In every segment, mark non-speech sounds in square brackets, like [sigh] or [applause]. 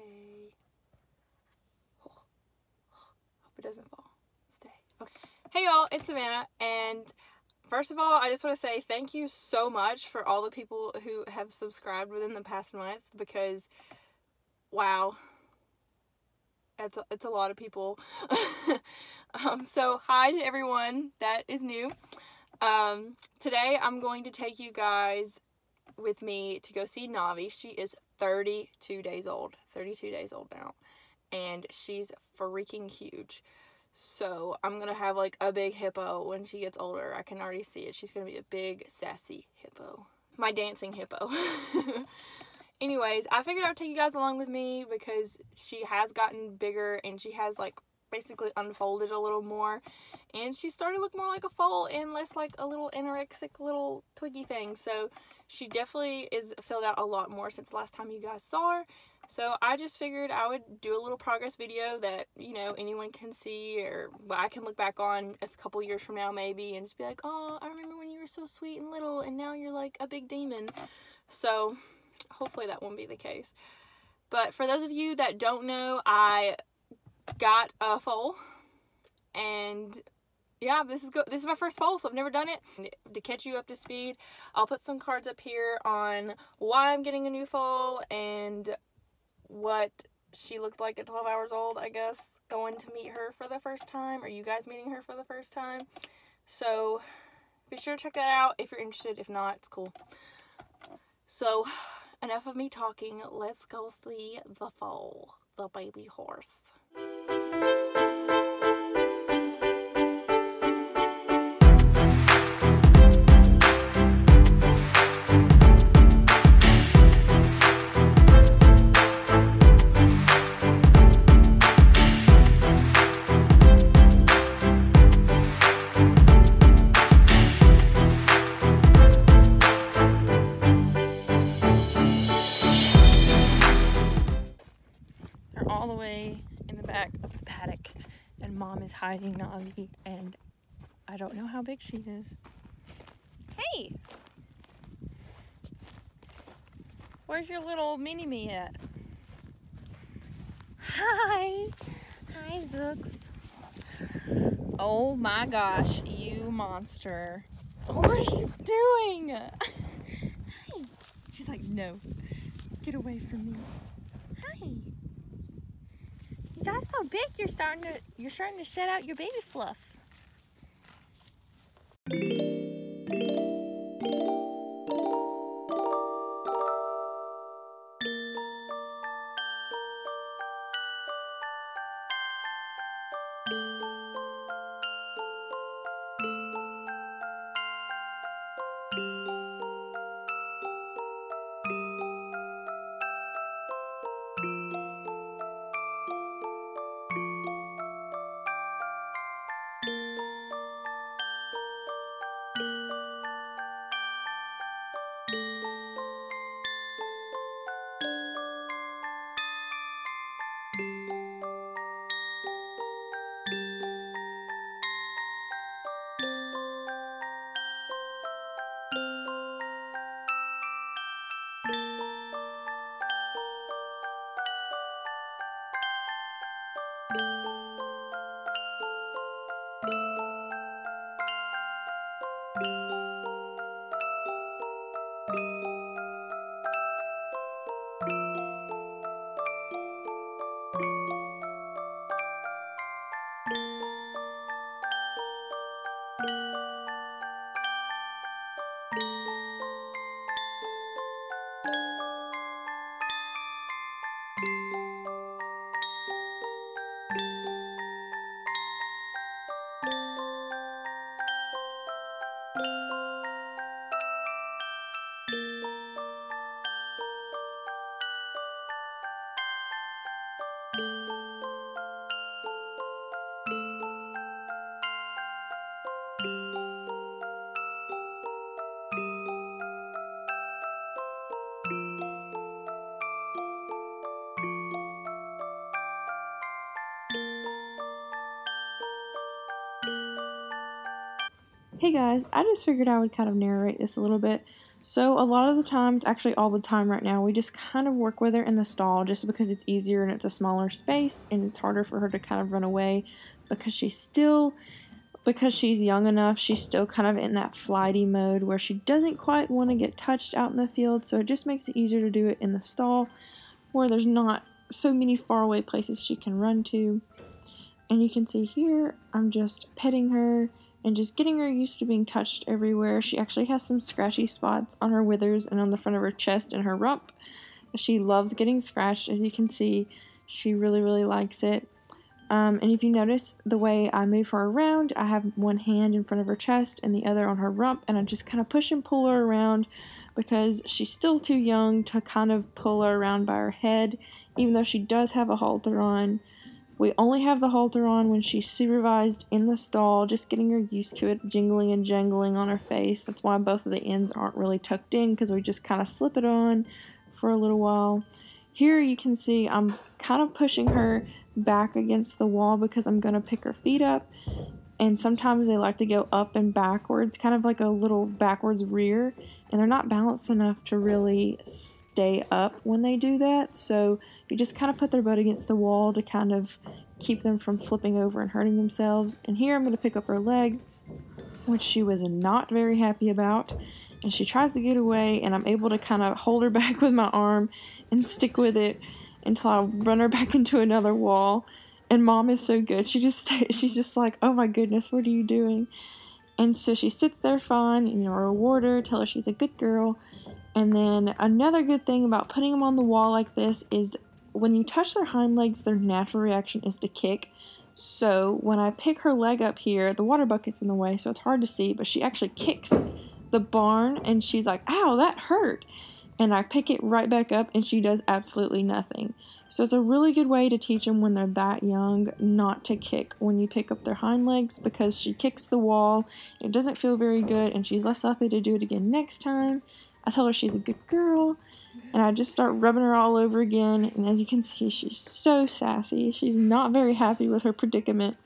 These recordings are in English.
Stay. Oh, [sighs] Hope it doesn't fall. Stay. Okay. Hey y'all, it's Savannah, and first of all, I just want to say thank you so much for all the people who have subscribed within the past month because, wow, it's a, it's a lot of people. [laughs] um, so hi to everyone that is new. Um, today I'm going to take you guys with me to go see Navi. She is 32 days old. 32 days old now. And she's freaking huge. So I'm going to have like a big hippo when she gets older. I can already see it. She's going to be a big, sassy hippo. My dancing hippo. [laughs] Anyways, I figured I would take you guys along with me because she has gotten bigger and she has like basically unfolded a little more and she started to look more like a foal and less like a little anorexic little twiggy thing. So she definitely is filled out a lot more since last time you guys saw her. So I just figured I would do a little progress video that you know anyone can see or I can look back on a couple years from now maybe and just be like oh I remember when you were so sweet and little and now you're like a big demon. So hopefully that won't be the case. But for those of you that don't know I got a foal and yeah this is go this is my first foal so I've never done it. To catch you up to speed I'll put some cards up here on why I'm getting a new foal and what she looked like at 12 hours old I guess going to meet her for the first time or you guys meeting her for the first time. So be sure to check that out if you're interested. If not it's cool. So enough of me talking. Let's go see the foal the baby horse They're is hiding Navi, and I don't know how big she is. Hey! Where's your little mini me at? Hi! Hi, Zooks. Oh my gosh, you monster. What are you doing? Hi. She's like, no. Get away from me. Hi. You how big you're starting to you're starting to shed out your baby fluff. Hey guys, I just figured I would kind of narrate this a little bit. So a lot of the times, actually all the time right now, we just kind of work with her in the stall just because it's easier and it's a smaller space and it's harder for her to kind of run away because she's still because she's young enough, she's still kind of in that flighty mode where she doesn't quite want to get touched out in the field, so it just makes it easier to do it in the stall where there's not so many faraway places she can run to. And you can see here, I'm just petting her and just getting her used to being touched everywhere. She actually has some scratchy spots on her withers and on the front of her chest and her rump. She loves getting scratched, as you can see. She really, really likes it. Um, and if you notice the way I move her around, I have one hand in front of her chest and the other on her rump, and I just kind of push and pull her around because she's still too young to kind of pull her around by her head, even though she does have a halter on. We only have the halter on when she's supervised in the stall, just getting her used to it, jingling and jangling on her face. That's why both of the ends aren't really tucked in because we just kind of slip it on for a little while. Here you can see I'm kind of pushing her back against the wall because I'm going to pick her feet up. And sometimes they like to go up and backwards, kind of like a little backwards rear. And they're not balanced enough to really stay up when they do that. So you just kind of put their butt against the wall to kind of keep them from flipping over and hurting themselves. And here I'm going to pick up her leg, which she was not very happy about. And she tries to get away, and I'm able to kind of hold her [laughs] back with my arm and stick with it until I run her back [laughs] into another wall. And mom is so good. She just [laughs] she's just like, "Oh my goodness, what are you doing?" And so she sits there fine, you know, reward her, tell her she's a good girl. And then another good thing about putting them on the wall like this is when you touch their hind legs, their natural reaction is to kick. So when I pick her leg up here, the water bucket's in the way, so it's hard to see, but she actually kicks the barn and she's like, ow, that hurt. And I pick it right back up and she does absolutely nothing. So it's a really good way to teach them when they're that young not to kick when you pick up their hind legs because she kicks the wall. It doesn't feel very good and she's less likely to do it again next time. I tell her she's a good girl and I just start rubbing her all over again. And as you can see, she's so sassy. She's not very happy with her predicament,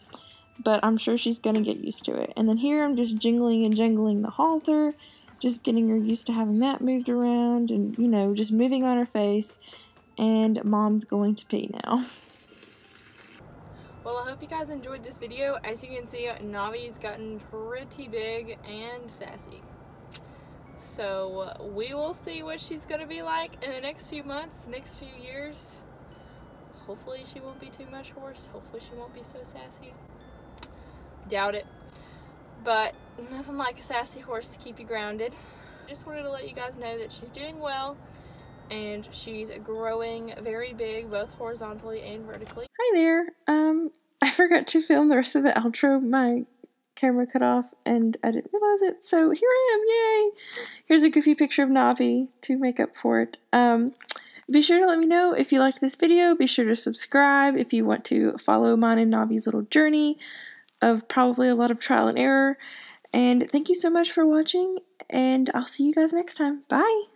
but I'm sure she's going to get used to it. And then here I'm just jingling and jingling the halter, just getting her used to having that moved around and, you know, just moving on her face. And mom's going to pee now. [laughs] Well, I hope you guys enjoyed this video. As you can see, Navi's gotten pretty big and sassy. So we will see what she's going to be like in the next few months, next few years. Hopefully she won't be too much worse. Hopefully she won't be so sassy. Doubt it. But nothing like a sassy horse to keep you grounded. Just wanted to let you guys know that she's doing well and she's growing very big both horizontally and vertically. Hi there. Um I forgot to film the rest of the outro. My camera cut off and I didn't realize it. So here I am, yay! Here's a goofy picture of Navi to make up for it. Um, be sure to let me know if you liked this video. Be sure to subscribe if you want to follow mine and Navi's little journey of probably a lot of trial and error. And thank you so much for watching, and I'll see you guys next time. Bye!